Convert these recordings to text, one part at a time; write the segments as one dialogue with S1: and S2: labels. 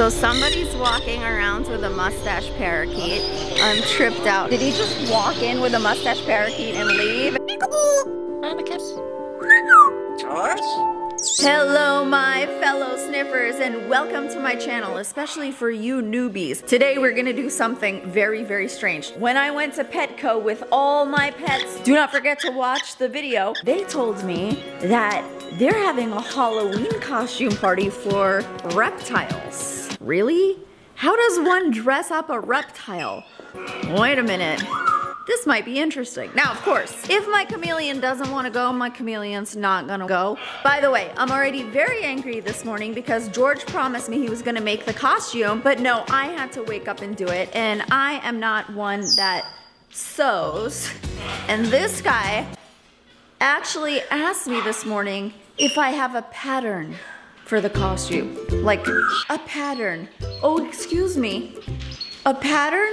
S1: So somebody's walking around with a mustache parakeet. I'm tripped out. Did he just walk in with a mustache parakeet and leave? Hello my fellow sniffers and welcome to my channel, especially for you newbies. Today we're gonna do something very, very strange. When I went to Petco with all my pets, do not forget to watch the video, they told me that they're having a Halloween costume party for reptiles. Really? How does one dress up a reptile? Wait a minute. This might be interesting. Now, of course, if my chameleon doesn't want to go, my chameleon's not gonna go. By the way, I'm already very angry this morning because George promised me he was gonna make the costume, but no, I had to wake up and do it, and I am not one that sews. And this guy actually asked me this morning if I have a pattern for the costume. Like, a pattern. Oh, excuse me. A pattern?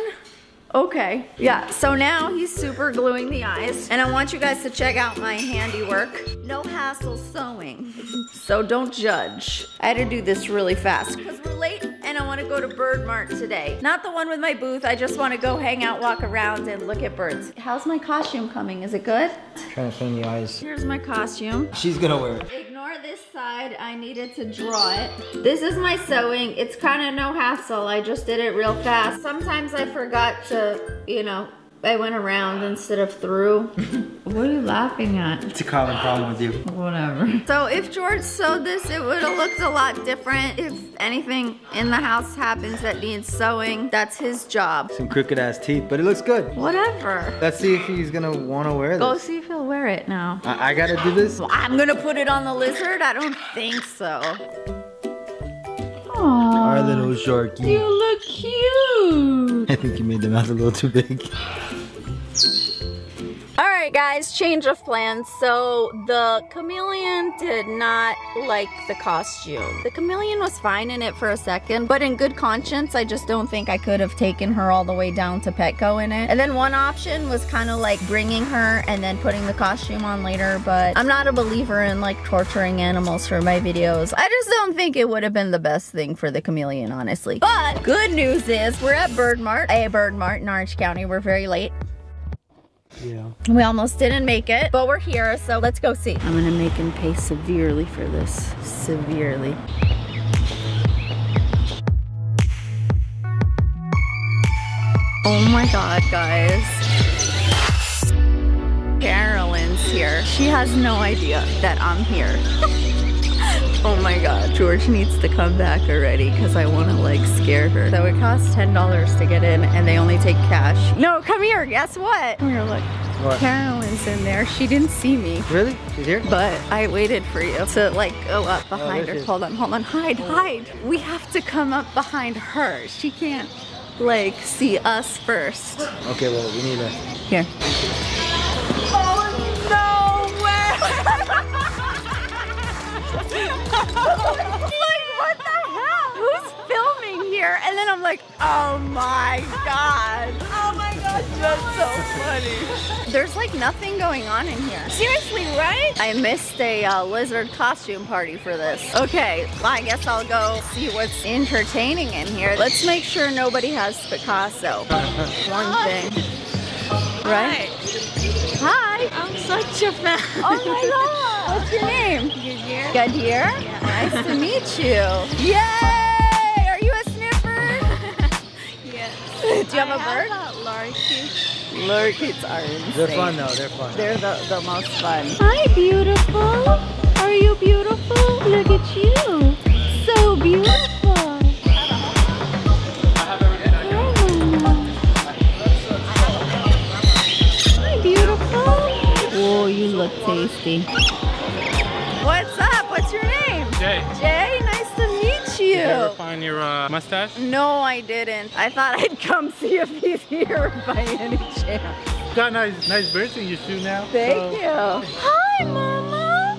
S1: Okay, yeah, so now he's super gluing the eyes, and I want you guys to check out my handiwork. No hassle sewing, so don't judge. I had to do this really fast because we're late and I want to go to Bird Mart today. Not the one with my booth, I just want to go hang out, walk around, and look at birds. How's my costume coming? Is it good?
S2: Trying to find the eyes.
S1: Here's my costume.
S2: She's gonna wear it.
S1: This side, I needed to draw it. This is my sewing. It's kind of no hassle. I just did it real fast. Sometimes I forgot to, you know, I went around instead of through. what are you laughing at?
S2: It's a common problem with you.
S1: Whatever. So if George sewed this, it would have looked a lot different. If anything in the house happens that needs sewing, that's his job.
S2: Some crooked ass teeth, but it looks good.
S1: Whatever.
S2: Let's see if he's gonna wanna wear this.
S1: Go see if he'll wear it now.
S2: I, I gotta do this.
S1: Well, I'm gonna put it on the lizard? I don't think so.
S2: Our little sharky.
S1: You look cute.
S2: I think you made the mouth a little too big.
S1: Guys, change of plans. So the chameleon did not like the costume. The chameleon was fine in it for a second, but in good conscience, I just don't think I could have taken her all the way down to Petco in it. And then one option was kind of like bringing her and then putting the costume on later, but I'm not a believer in like torturing animals for my videos. I just don't think it would have been the best thing for the chameleon, honestly. But good news is we're at Bird Mart, a Bird Mart in Orange County. We're very late.
S2: Yeah.
S1: We almost didn't make it, but we're here, so let's go see. I'm gonna make him pay severely for this. Severely. Oh my god, guys. Carolyn's here. She has no idea that I'm here. oh my god, George needs to come back already because I want to like scare her. So it costs $10 to get in and they only take cash. No, come here. Guess what? Come here, look.
S2: What?
S1: Carolyn's in there. She didn't see me.
S2: Really? She's here?
S1: But I waited for you to like go up oh, behind
S2: there
S1: her. Hold on, hold on. Hide, oh. hide. We have to come up behind her. She can't like see us first.
S2: Okay, well, we need a.
S1: Here. Oh no way! like what the hell? Who's filming here? And then I'm like, oh my god. Oh my god, that's so funny. There's like nothing going on in here. Seriously, right? I missed a uh, lizard costume party for this. Okay, well, I guess I'll go see what's entertaining in here. Let's make sure nobody has Picasso. One thing. Right? Hi.
S3: I'm such a fan.
S1: Oh my god! What's your name?
S3: Goodyear?
S1: Goodyear? Nice to meet you. Yay! Are you a sniffer?
S3: yes.
S1: Do you have
S3: I
S1: a bird?
S3: Have a lorikeet.
S1: Lorikeets are insane.
S2: They're fun though, they're fun.
S1: They're the, the most fun.
S3: Hi, beautiful. Are you beautiful? Look at you. So beautiful.
S1: Tasty. What's up? What's your name?
S4: Jay,
S1: Jay, nice to meet
S4: did you ever find your uh, mustache?
S1: No, I didn't. I thought I'd come see if he's here by any chance.
S4: Got nice, nice birds in your shoe now.
S1: Thank
S4: so-
S1: you. Hi, Mama.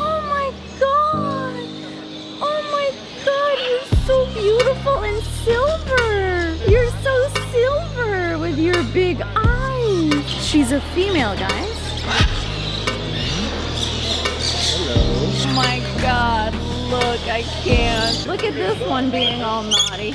S1: Oh my God. Oh my God, you're so beautiful in silver. You're so silver with your big eyes. She's a female, guys. God, look, I can't. Look at this one being all naughty.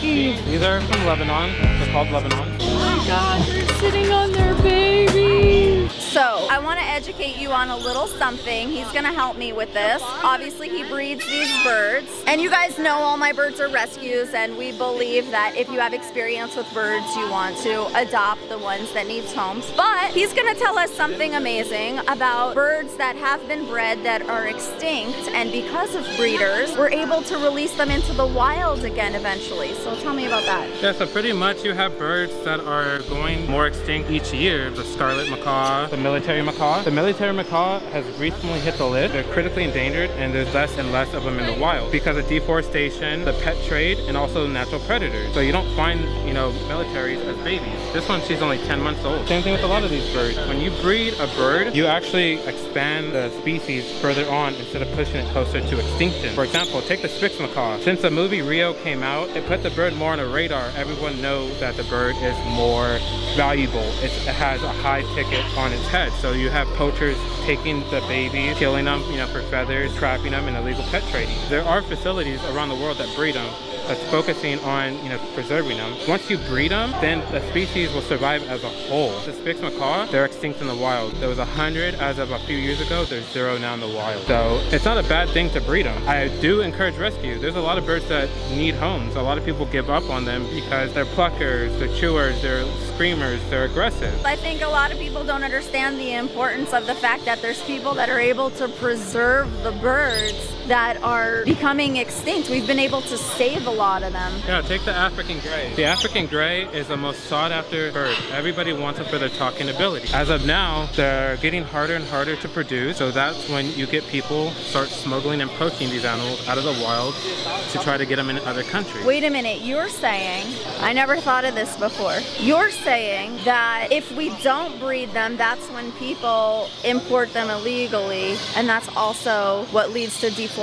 S4: These are from Lebanon. They're called Lebanon.
S1: Oh my god, they're sitting on their babies. So, I want to educate you on a little something. He's going to help me with this. Obviously, he breeds these birds. And you guys know all my birds are rescues, and we believe that if you have experience with birds, you want to adopt the ones that needs homes. But he's going to tell us something amazing about birds that have been bred that are extinct, and because of breeders, we're able to release them into the wild again eventually. So tell me about that.
S4: Yeah, so pretty much you have birds that are going more extinct each year. The scarlet macaw, the military macaw. The military macaw has recently hit the list. They're critically endangered and there's less and less of them in the wild because of deforestation, the pet trade, and also natural predators. So you don't find, you know, militaries as babies. This one, she's only 10 months old. Same thing with a lot of these birds. When you breed a bird, you actually expand the species further on instead of pushing it closer to extinction. For example, take the Spix macaw. Since the movie Rio came out, it put the bird more on a radar. Everyone knows that the bird is more valuable. It has a high ticket on its So you have poachers taking the babies, killing them, you know, for feathers, trapping them, and illegal pet trading. There are facilities around the world that breed them that's focusing on, you know, preserving them. Once you breed them, then the species will survive as a whole. The Spix macaw, they're extinct in the wild. There was a hundred as of a few years ago. There's zero now in the wild. So it's not a bad thing to breed them. I do encourage rescue. There's a lot of birds that need homes. A lot of people give up on them because they're pluckers, they're chewers, they're screamers, they're aggressive.
S1: I think a lot of people don't understand the importance of the fact that there's people that are able to preserve the birds that are becoming extinct. We've been able to save a lot of them.
S4: Yeah, take the African gray. The African gray is the most sought after bird. Everybody wants it for their talking ability. As of now, they're getting harder and harder to produce. So that's when you get people start smuggling and poaching these animals out of the wild to try to get them in other countries.
S1: Wait a minute, you're saying, I never thought of this before. You're saying that if we don't breed them, that's when people import them illegally, and that's also what leads to deforestation.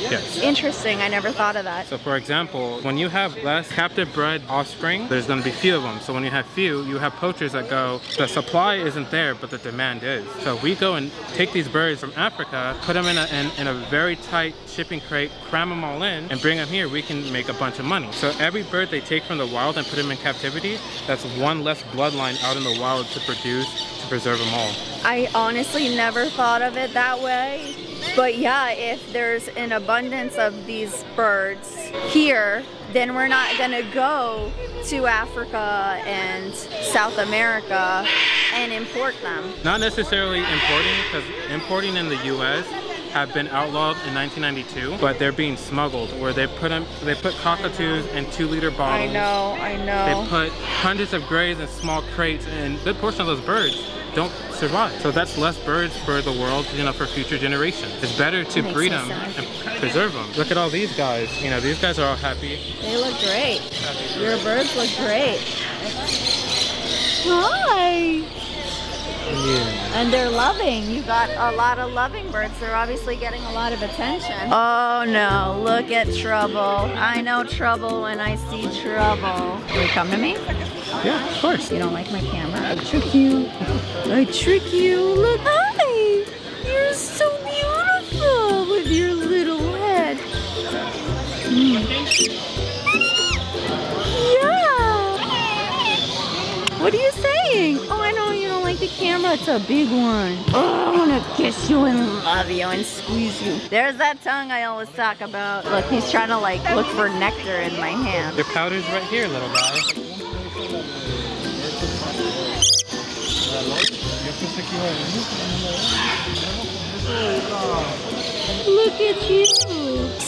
S4: Yes.
S1: Interesting, I never thought of that.
S4: So for example, when you have less captive bred offspring, there's gonna be few of them. So when you have few, you have poachers that go, the supply isn't there, but the demand is. So we go and take these birds from Africa, put them in a, in, in a very tight shipping crate, cram them all in, and bring them here, we can make a bunch of money. So every bird they take from the wild and put them in captivity, that's one less bloodline out in the wild to produce, to preserve them all.
S1: I honestly never thought of it that way. But yeah, if there's an abundance of these birds here, then we're not gonna go to Africa and South America and import them.
S4: Not necessarily importing, because importing in the U.S. have been outlawed in 1992, but they're being smuggled, where they put them, they put cockatoos in two-liter bottles.
S1: I know, I know.
S4: They put hundreds of grays in small crates, and a good portion of those birds don't survive. So that's less birds for the world, you know, for future generations. It's better to
S1: Makes
S4: breed them
S1: sad.
S4: and preserve them. Look at all these guys. You know, these guys are all happy.
S1: They look great. Your birds look great. Hi.
S2: Yeah.
S1: And they're loving. You got a lot of loving birds. They're obviously getting a lot of attention. Oh no, look at trouble. I know trouble when I see trouble. Will you come to me?
S4: Yeah, of course.
S1: You don't like my camera? I trick you. I trick you. Look, ah! It's a big one. Oh, I want to kiss you and love you and squeeze you. There's that tongue I always talk about. Look, he's trying to like look for nectar in my hand.
S4: Your powder's right here, little guy.
S1: Look at you.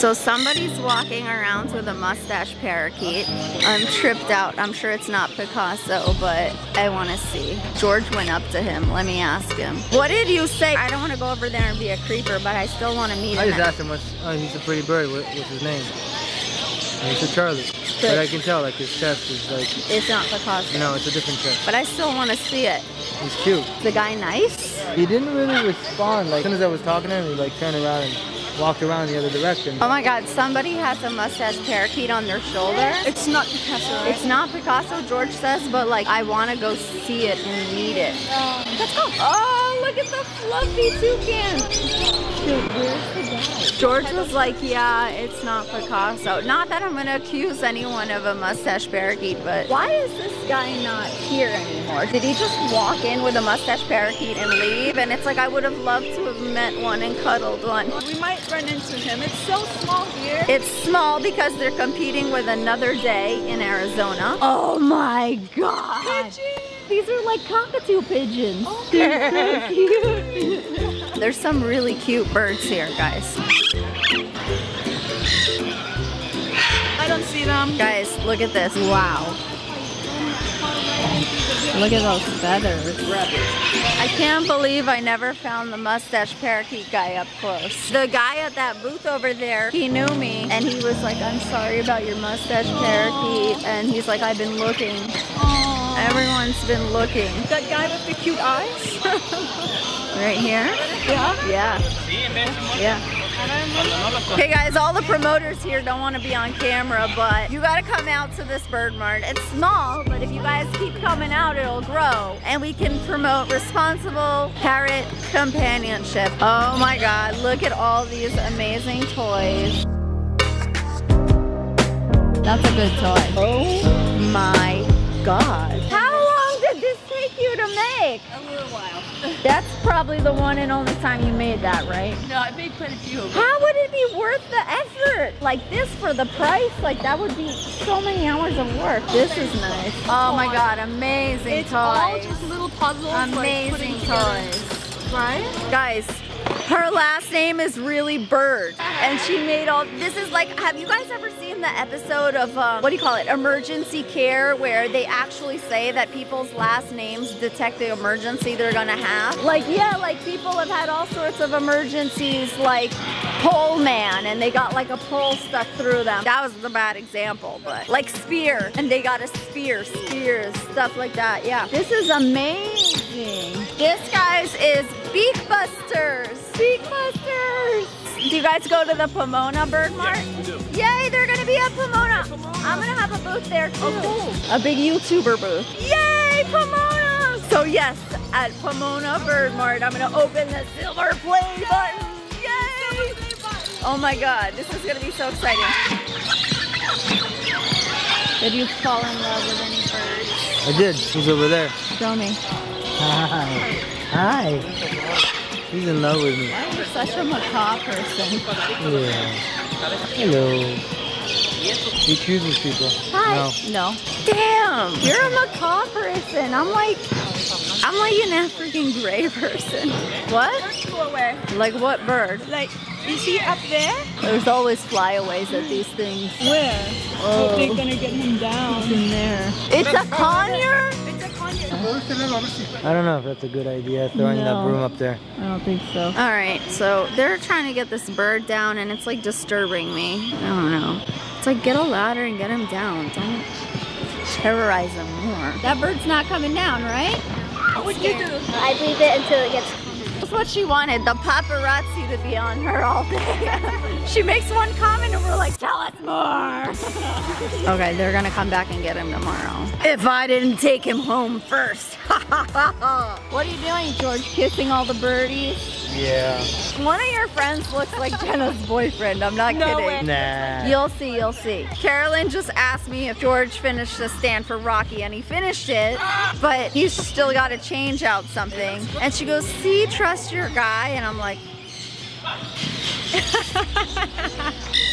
S1: So somebody's walking around with a mustache parakeet. I'm tripped out. I'm sure it's not Picasso, but I want to see. George went up to him. Let me ask him. What did you say? I don't want to go over there and be a creeper, but I still want to meet him.
S2: I just asked him what's, oh, he's a pretty bird, what, what's his name? And he said Charlie. But I can tell, like, his chest is like,
S1: It's not Picasso.
S2: no, it's a different chest.
S1: But I still want to see it.
S2: He's cute.
S1: The guy nice?
S2: He didn't really respond. Like, as soon as I was talking to him, he, like, turned around and walked around the other direction.
S1: Oh my god, somebody has a mustache parakeet on their shoulder.
S3: It's not Picasso, right?
S1: It's not Picasso, George says, but like I want to go see it and meet it. Oh. Let's go. Oh, look at the fluffy toucan. George was like, yeah, it's not Picasso. Not that I'm gonna accuse anyone of a mustache parakeet, but why is this guy not here anymore? Did he just walk in with a mustache parakeet and leave? And it's like, I would have loved to have met one and cuddled one.
S5: We might run into him. It's so small here.
S1: It's small because they're competing with another day in Arizona. Oh my god! These are like cockatoo pigeons. Oh they're so cute. There's some really cute birds here, guys.
S5: I don't see them.
S1: Guys, look at this. Wow. Look at those feathers. I can't believe I never found the mustache parakeet guy up close. The guy at that booth over there, he knew me and he was like, I'm sorry about your mustache parakeet. And he's like, I've been looking. Everyone's been looking.
S5: That guy with the cute eyes.
S1: Right here?
S5: yeah.
S1: Yeah. Yeah. Okay guys, all the promoters here don't want to be on camera, but you gotta come out to this bird mart. It's small, but if you guys keep coming out, it'll grow. And we can promote responsible parrot companionship. Oh my God, look at all these amazing toys. That's a good toy. Oh my God. How long did this take you to make?
S5: A little while.
S1: That's probably the one and only time you made that, right?
S5: No, I made quite a few.
S1: How would it be worth the effort? Like this for the price? Like that would be so many hours of work. This is nice. Oh my god, amazing
S5: It's all just little puzzles.
S1: Amazing
S5: together.
S1: toys.
S5: Right?
S1: Guys, her last name is really Bird. And she made all, this is like, have you guys ever seen the episode of, um, what do you call it, Emergency Care, where they actually say that people's last names detect the emergency they're gonna have? Like, yeah, like people have had all sorts of emergencies, like pole man, and they got like a pole stuck through them. That was a bad example, but like spear, and they got a spear, spears, stuff like that, yeah. This is amazing. This, guys, is Beak Busters. Beak Busters. Do you guys go to the Pomona Bird Mart? Yay, they're gonna be at Pomona. I'm gonna have a booth there too. A big YouTuber booth. Yay, Pomona! So yes, at Pomona Bird Mart, I'm gonna open the silver play button. Yay! Oh my god, this is gonna be so exciting. Did you fall in love with any birds?
S2: I did. she's over there.
S1: Show me.
S2: Hi. Hi. He's in love with me.
S1: You're such a macaw person.
S2: Yeah. Hello. He chooses people.
S1: Hi. No. Damn, you're a macaw person. I'm like, I'm like an African gray person. What?
S5: Let's away.
S1: Like what bird?
S5: Like, is he up there?
S1: There's always flyaways at these things.
S5: Where?
S1: Oh.
S5: They're gonna get him down.
S1: He's In there. It's a conure?
S5: It's a conure.
S2: I don't know if that's a good idea, throwing
S1: No.
S2: that broom up there.
S1: I don't think so. All right, so they're trying to get this bird down and it's like disturbing me. I don't know. It's like get a ladder and get him down. Don't terrorize him more. That bird's not coming down, right?
S5: What would you do?
S6: I leave it until it gets
S1: That's what she wanted, the paparazzi to be on her all day. she makes one comment and we're like, tell us more. okay, they're gonna come back and get him tomorrow. If I didn't take him home first. what are you doing, George? Kissing all the birdies?
S2: Yeah.
S1: One of your friends looks like Jenna's boyfriend. I'm not
S5: No
S1: kidding.
S5: way.
S2: Nah.
S1: You'll see, you'll see. Carolyn just asked me if George finished the stand for Rocky, and he finished it, but he's still got to change out something. And she goes, see, trust your guy. And I'm like,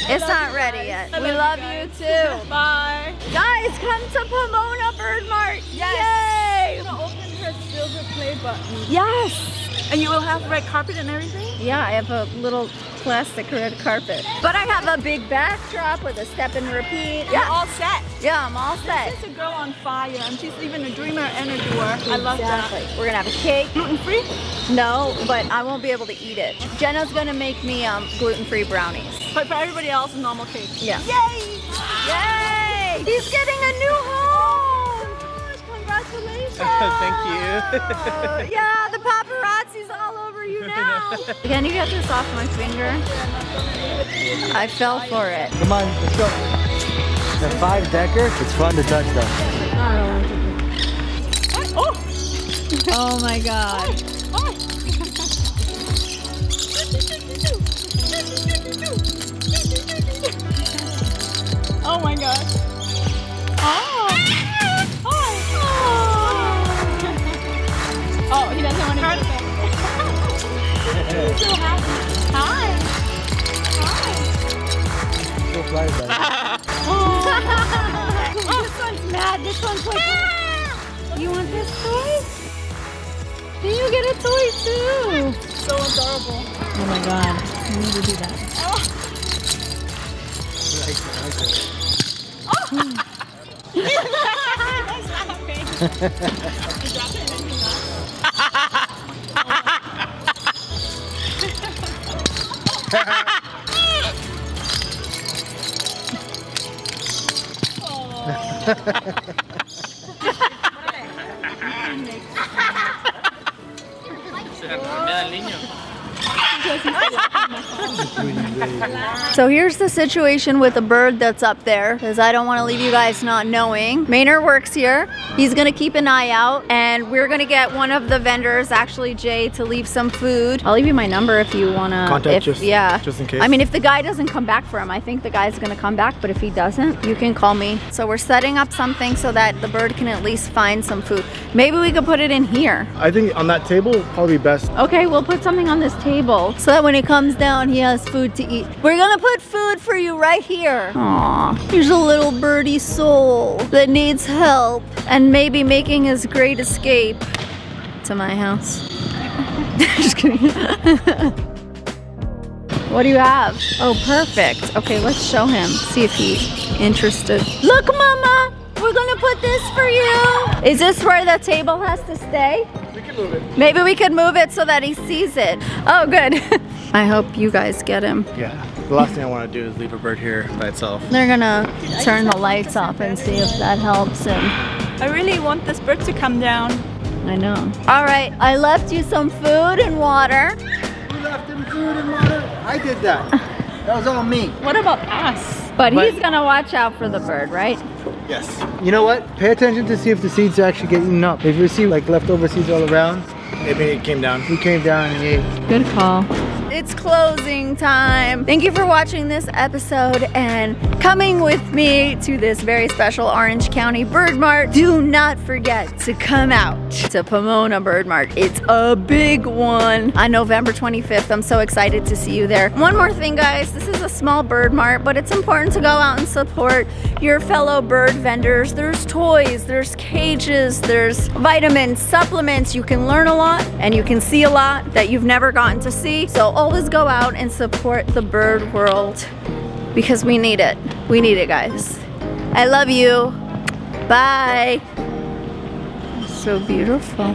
S1: it's not ready yet. We love you too.
S5: Bye.
S1: Guys, come to Pomona Bird Mart. Yay!
S5: gonna open her silver play button.
S1: Yes!
S5: And you will have red carpet and everything?
S1: Yeah, I have a little plastic red carpet. But I have a big backdrop with a step and repeat.
S5: You're all set.
S1: Yeah, I'm all set.
S5: She's a girl on fire and she's even a dreamer and a doer. I love
S1: Exactly.
S5: that.
S1: We're gonna have a cake.
S5: Gluten free?
S1: No, but I won't be able to eat it. Jenna's gonna make me um, gluten-free brownies.
S5: But for everybody else, a normal cake.
S1: Yeah.
S5: Yay!
S1: Yay! He's getting a new home!
S5: Congratulations!
S4: Thank
S1: you. yeah, the paparazzi's all over now. Can you get this off my finger? I fell for it.
S2: Come on, let's go. The five decker, it's fun to touch though.
S1: Oh, oh my god.
S5: Oh my gosh.
S2: Go fly back.
S3: Oh. this one's mad. This one's like, you want this toy? Then you get a toy too.
S5: So adorable.
S3: Oh my god, you need to do that.
S1: So here's the situation with the bird that's up there, because I don't want to leave you guys not knowing. Maynard works here. He's gonna keep an eye out, and we're gonna get one of the vendors, actually Jay, to leave some food. I'll leave you my number if you wanna.
S2: Contact
S1: if,
S2: just-
S1: yeah.
S2: just in case.
S1: I mean, if the guy doesn't come back for him, I think the guy's gonna come back. But if he doesn't, you can call me. So we're setting up something so that the bird can at least find some food. Maybe we could put it in here.
S2: I think on that table probably best.
S1: Okay, we'll put something on this table so that when he comes down, he has food to eat. We're gonna put food for you right here. Aw, here's a little birdie soul that needs help and maybe making his great escape to my house. Just kidding. what do you have? Oh, perfect. Okay, let's show him. See if he's interested. Look, Mama, we're gonna put this for you. Is this where the table has to stay?
S2: We can move it.
S1: Maybe we could move it so that he sees it. Oh, good. I hope you guys get him.
S2: Yeah. The last thing I want to do is leave a bird here by itself.
S1: They're gonna turn the lights off and see if that helps him.
S5: I really want this bird to come down.
S1: I know. All right, I left you some food and water.
S2: Who left him food and water? I did that. That was all me.
S5: What about us?
S1: But
S2: But-
S1: he's gonna watch out for the bird, right?
S2: Yes. You know what? Pay attention to see if the seeds actually get eaten up. If you see like leftover seeds all around, maybe it came down. He came down and ate.
S1: Good call. It's closing time. Thank you for watching this episode and coming with me to this very special Orange County Bird Mart. Do not forget to come out to Pomona Bird Mart. It's a big one on November 25th. I'm so excited to see you there. One more thing, guys. This is a small bird mart, but it's important to go out and support your fellow bird vendors. There's toys, there's cages, there's vitamins, supplements. You can learn a lot and you can see a lot that you've never gotten to see. So always go out and support the bird world because we need it. We need it, guys. I love you. Bye. So beautiful.